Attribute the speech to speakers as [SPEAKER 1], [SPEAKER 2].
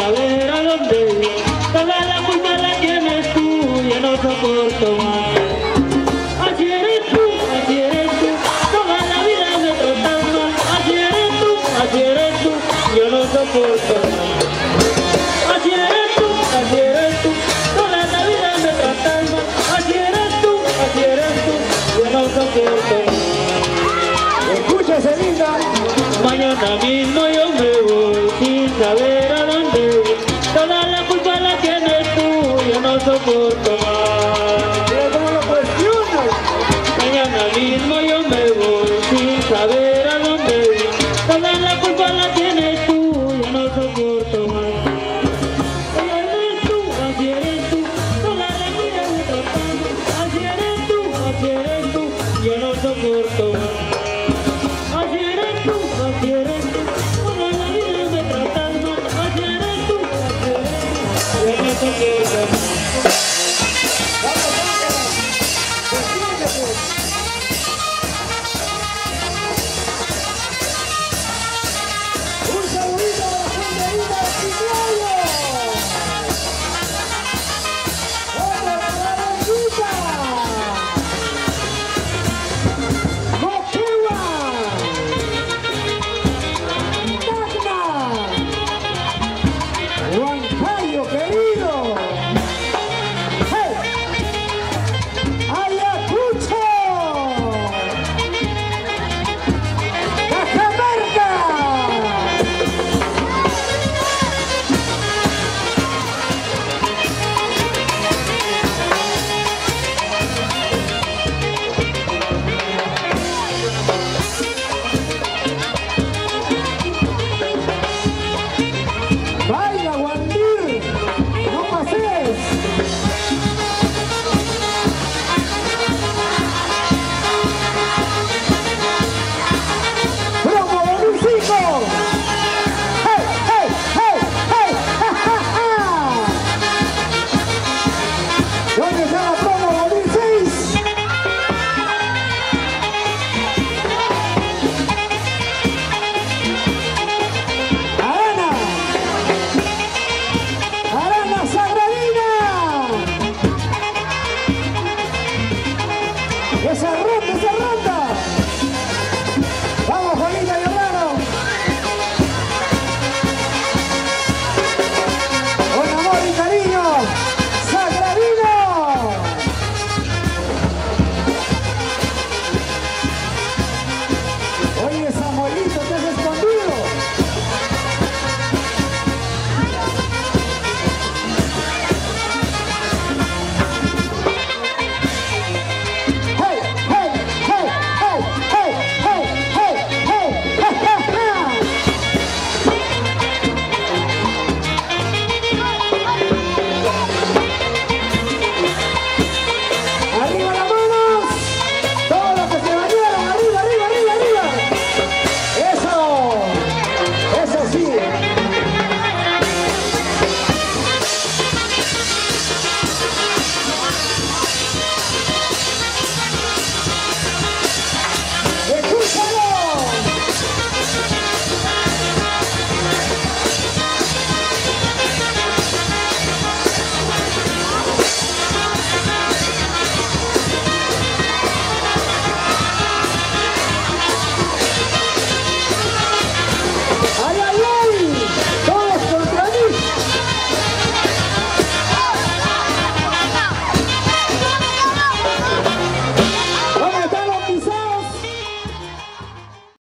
[SPEAKER 1] a ver a dónde, toda la culpa la tiene tú, yo no soporto más. Así eres tú, así eres tú, toda la vida en nuestro tamaño, así eres tú, así eres tú, yo no soporto. Más. Mañana mismo yo me voy sin saber a dónde voy. Toda la culpa la tienes tú, yo no soporto más. Así eres tú, así eres tú, toda la vida me tratas mal. Así eres tú, así eres tú, yo no soporto más. Así eres tú, así eres tú, toda la vida me tratas mal. Así eres tú, así eres tú, yo no soporto